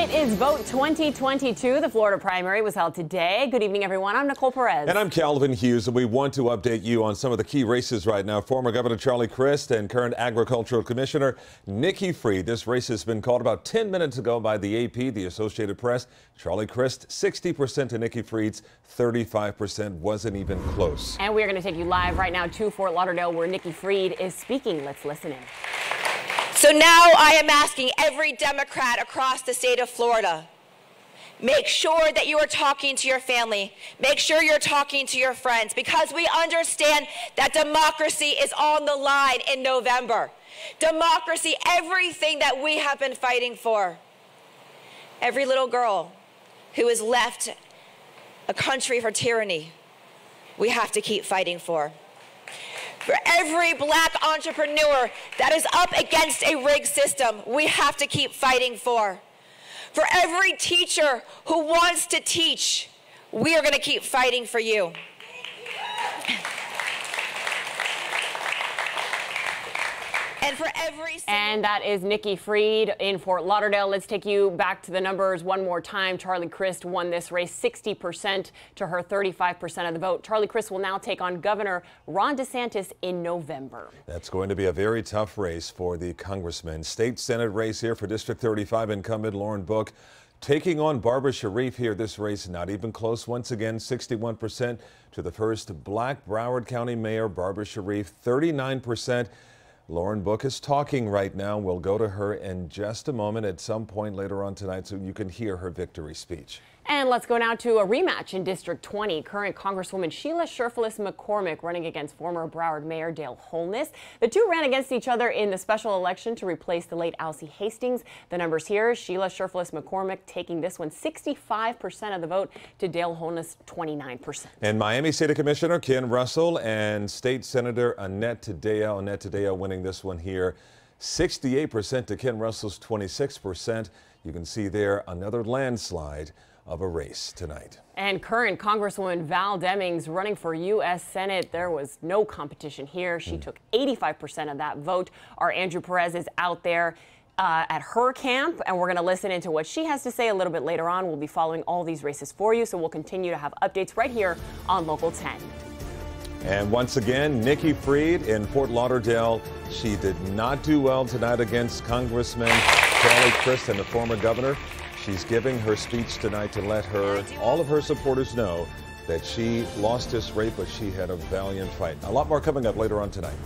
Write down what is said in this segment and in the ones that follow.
It is Vote 2022. The Florida primary was held today. Good evening, everyone. I'm Nicole Perez. And I'm Calvin Hughes, and we want to update you on some of the key races right now. Former Governor Charlie Crist and current Agricultural Commissioner Nikki Fried. This race has been called about 10 minutes ago by the AP, the Associated Press. Charlie Crist, 60% to Nikki Fried's 35%. Wasn't even close. And we're going to take you live right now to Fort Lauderdale, where Nikki Fried is speaking. Let's listen in. So now I am asking every Democrat across the state of Florida, make sure that you are talking to your family. Make sure you're talking to your friends because we understand that democracy is on the line in November. Democracy, everything that we have been fighting for. Every little girl who has left a country for tyranny, we have to keep fighting for for every black entrepreneur that is up against a rigged system, we have to keep fighting for. For every teacher who wants to teach, we are going to keep fighting for you. And for every And that is Nikki Fried in Fort Lauderdale. Let's take you back to the numbers one more time. Charlie Crist won this race 60% to her 35% of the vote. Charlie Crist will now take on Governor Ron DeSantis in November. That's going to be a very tough race for the congressman. State Senate race here for District 35 incumbent Lauren Book taking on Barbara Sharif here. This race not even close once again, 61% to the first black Broward County Mayor Barbara Sharif, 39%. Lauren Book is talking right now. We'll go to her in just a moment at some point later on tonight so you can hear her victory speech. And let's go now to a rematch in District 20. Current Congresswoman Sheila Cherfilus McCormick running against former Broward Mayor Dale Holness. The two ran against each other in the special election to replace the late Alcee Hastings. The numbers here, Sheila Cherfilus McCormick taking this one 65% of the vote to Dale Holness 29%. And Miami City Commissioner Ken Russell and State Senator Annette Taddeo. Annette Taddeo winning this one here. 68% to Ken Russell's 26%. You can see there another landslide of a race tonight. And current Congresswoman Val Demings running for U.S. Senate. There was no competition here. She mm. took 85% of that vote. Our Andrew Perez is out there. Uh, at her camp, and we're going to listen into what she has to say a little bit later on. We'll be following all these races for you, so we'll continue to have updates right here on Local 10. And once again, Nikki Fried in Fort Lauderdale. She did not do well tonight against Congressman Charlie Crist and the former governor. She's giving her speech tonight to let her, all of her supporters know that she lost this race, but she had a valiant fight. A lot more coming up later on tonight.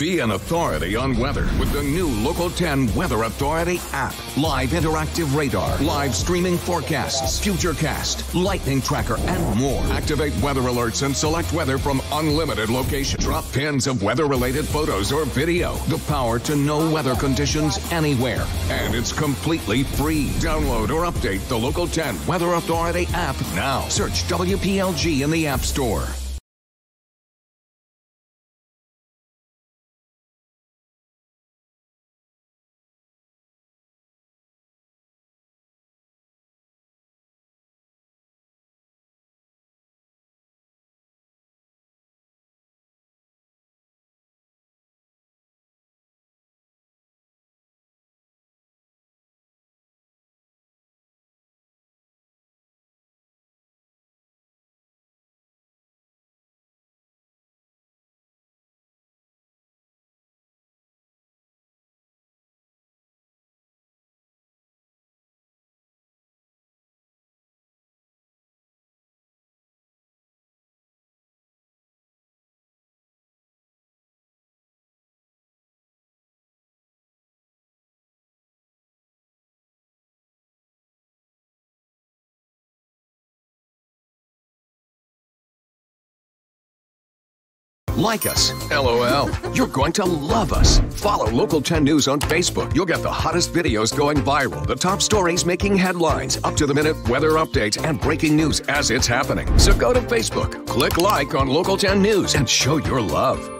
Be an authority on weather with the new Local 10 Weather Authority app. Live interactive radar, live streaming forecasts, futurecast, lightning tracker, and more. Activate weather alerts and select weather from unlimited locations. Drop pins of weather related photos or video. The power to know weather conditions anywhere. And it's completely free. Download or update the Local 10 Weather Authority app now. Search WPLG in the App Store. Like us. LOL. You're going to love us. Follow Local 10 News on Facebook. You'll get the hottest videos going viral, the top stories making headlines, up to the minute weather updates, and breaking news as it's happening. So go to Facebook, click like on Local 10 News, and show your love.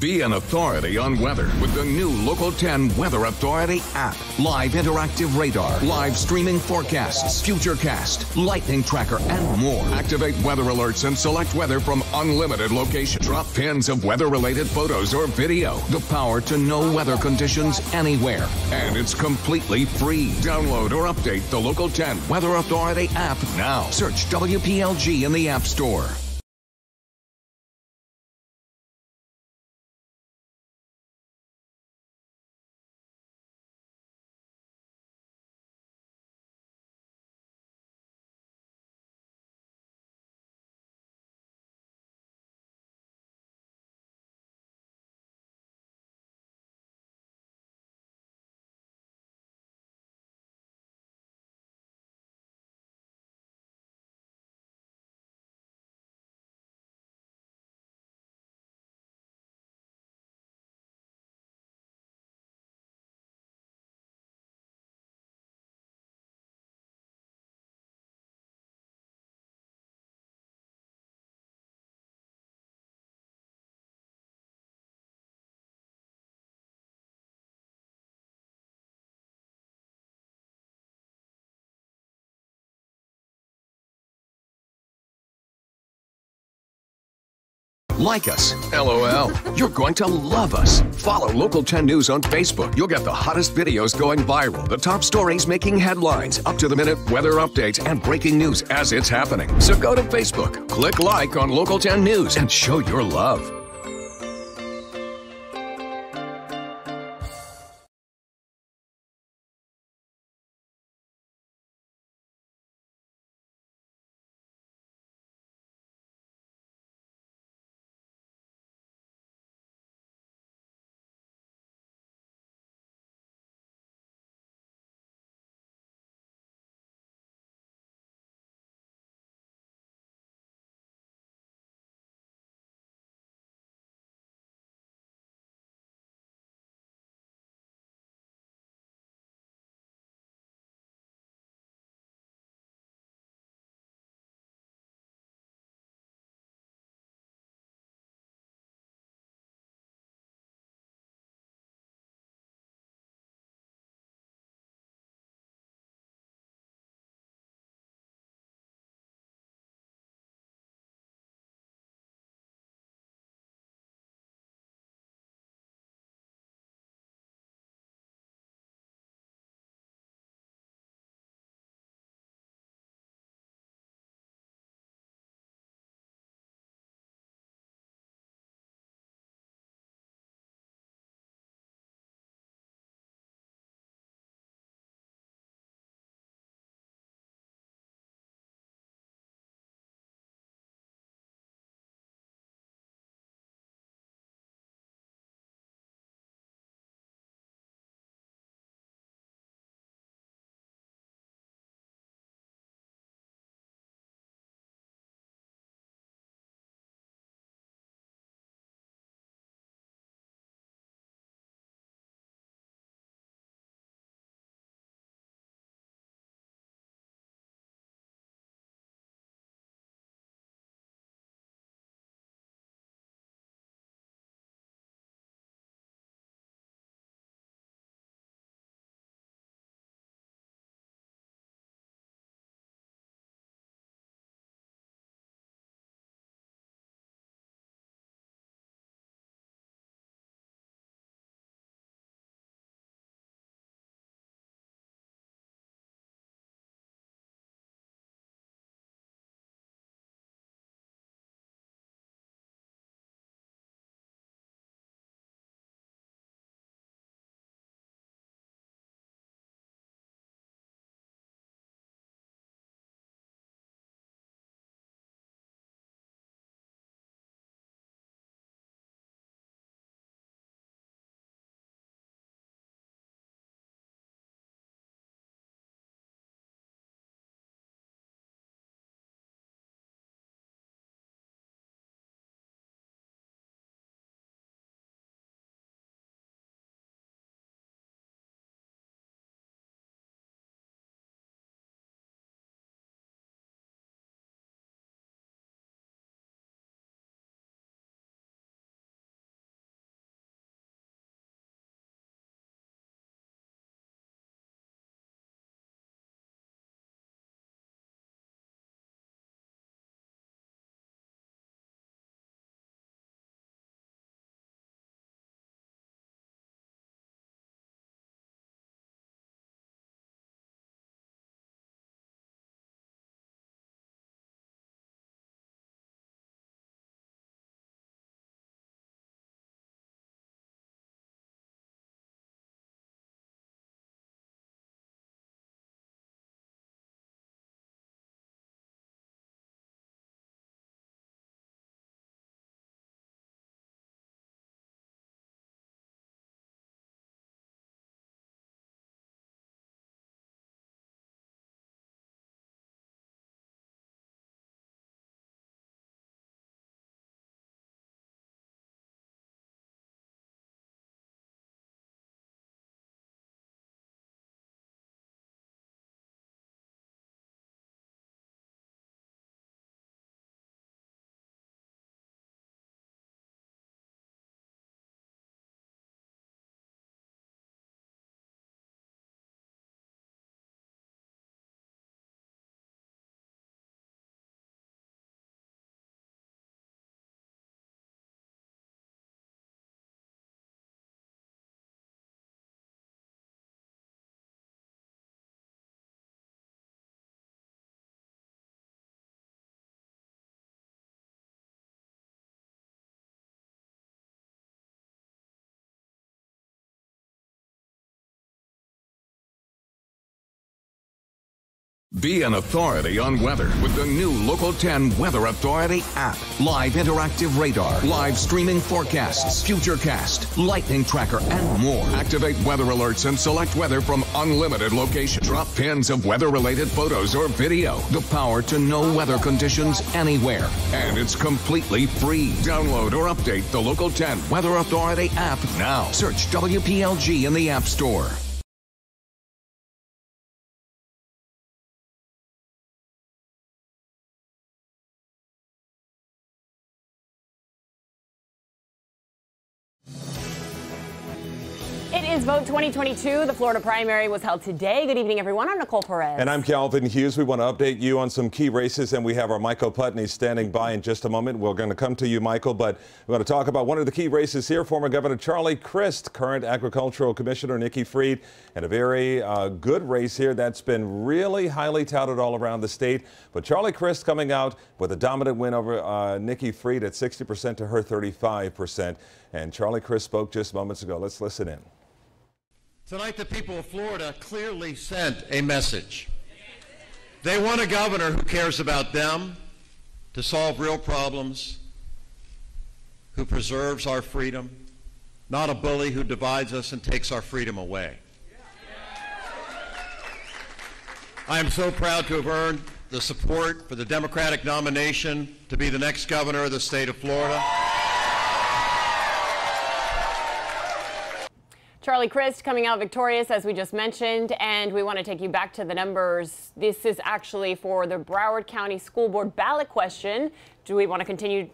Be an authority on weather with the new Local 10 Weather Authority app. Live interactive radar, live streaming forecasts, futurecast, lightning tracker, and more. Activate weather alerts and select weather from unlimited locations. Drop pins of weather related photos or video. The power to know weather conditions anywhere. And it's completely free. Download or update the Local 10 Weather Authority app now. Search WPLG in the App Store. Like us. LOL. You're going to love us. Follow Local 10 News on Facebook. You'll get the hottest videos going viral, the top stories making headlines, up to the minute weather updates, and breaking news as it's happening. So go to Facebook, click like on Local 10 News, and show your love. Be an authority on weather with the new Local 10 Weather Authority app. Live interactive radar, live streaming forecasts, futurecast, lightning tracker, and more. Activate weather alerts and select weather from unlimited locations. Drop pins of weather related photos or video. The power to know weather conditions anywhere. And it's completely free. Download or update the Local 10 Weather Authority app now. Search WPLG in the App Store. It is 2022. The Florida primary was held today. Good evening, everyone. I'm Nicole Perez. And I'm Calvin Hughes. We want to update you on some key races, and we have our Michael Putney standing by in just a moment. We're going to come to you, Michael, but we want to talk about one of the key races here. Former Governor Charlie Crist, current Agricultural Commissioner Nikki Fried, and a very uh, good race here that's been really highly touted all around the state. But Charlie Crist coming out with a dominant win over uh, Nikki Fried at 60% to her 35%. And Charlie Crist spoke just moments ago. Let's listen in. Tonight, the people of Florida clearly sent a message. They want a governor who cares about them, to solve real problems, who preserves our freedom, not a bully who divides us and takes our freedom away. I am so proud to have earned the support for the Democratic nomination to be the next governor of the state of Florida. Charlie Crist coming out victorious, as we just mentioned, and we want to take you back to the numbers. This is actually for the Broward County School Board ballot question. Do we want to continue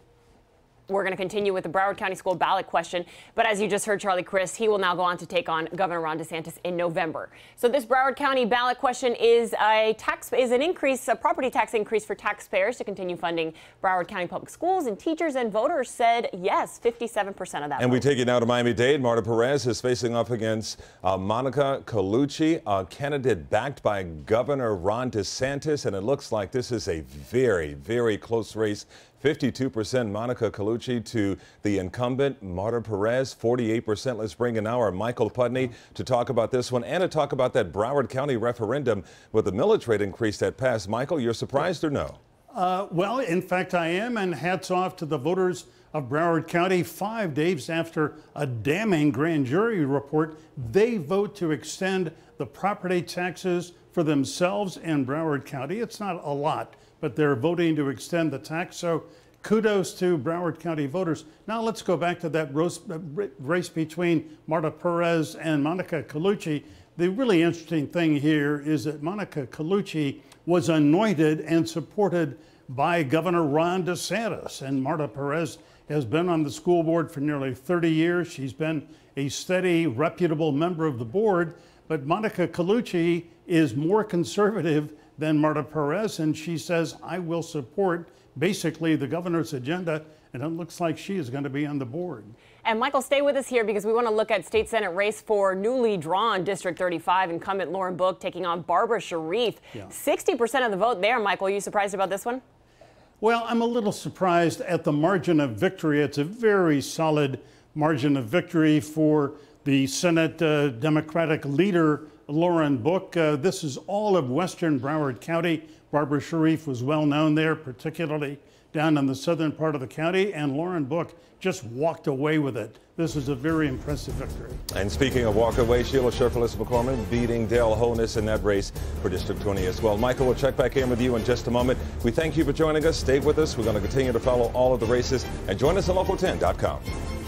we're going to continue with the Broward County School ballot question. But as you just heard Charlie Crist, he will now go on to take on Governor Ron DeSantis in November. So this Broward County ballot question is a tax is an increase, a property tax increase for taxpayers to continue funding Broward County public schools. And teachers and voters said yes, 57% of that. And vote. we take you now to Miami-Dade. Marta Perez is facing off against uh, Monica Colucci, a candidate backed by Governor Ron DeSantis. And it looks like this is a very, very close race. 52% Monica Colucci to the incumbent Marta Perez, 48%. Let's bring in our Michael Putney to talk about this one and to talk about that Broward County referendum with the rate increase that passed. Michael, you're surprised or no? Uh, well, in fact, I am, and hats off to the voters of Broward County. Five days after a damning grand jury report, they vote to extend the property taxes for themselves in Broward County. It's not a lot, but they're voting to extend the tax. So kudos to Broward County voters. Now let's go back to that uh, race between Marta Perez and Monica Colucci. The really interesting thing here is that Monica Colucci was anointed and supported by Governor Ron DeSantis. And Marta Perez has been on the school board for nearly 30 years. She's been a steady, reputable member of the board. But Monica Colucci is more conservative than Marta Perez, and she says, I will support basically the governor's agenda, and it looks like she is going to be on the board. And Michael, stay with us here because we want to look at state senate race for newly drawn District 35 incumbent Lauren Book taking on Barbara Sharif. Yeah. 60% of the vote there, Michael. Are you surprised about this one? Well, I'm a little surprised at the margin of victory. It's a very solid margin of victory for the Senate uh, Democratic leader Lauren Book. Uh, this is all of western Broward County. Barbara Sharif was well known there, particularly down in the southern part of the county, and Lauren Book just walked away with it. This is a very impressive victory. And speaking of walk away, Sheila Cherfilus McCormick beating Dale Holness in that race for District 20 as well. Michael, we'll check back in with you in just a moment. We thank you for joining us. Stay with us. We're going to continue to follow all of the races and join us at local10.com.